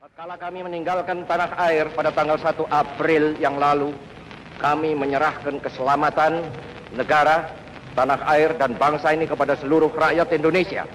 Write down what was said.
Kala kami meninggalkan tanah air pada tanggal 1 April yang lalu, kami menyerahkan keselamatan negara, tanah air, dan bangsa ini kepada seluruh rakyat Indonesia.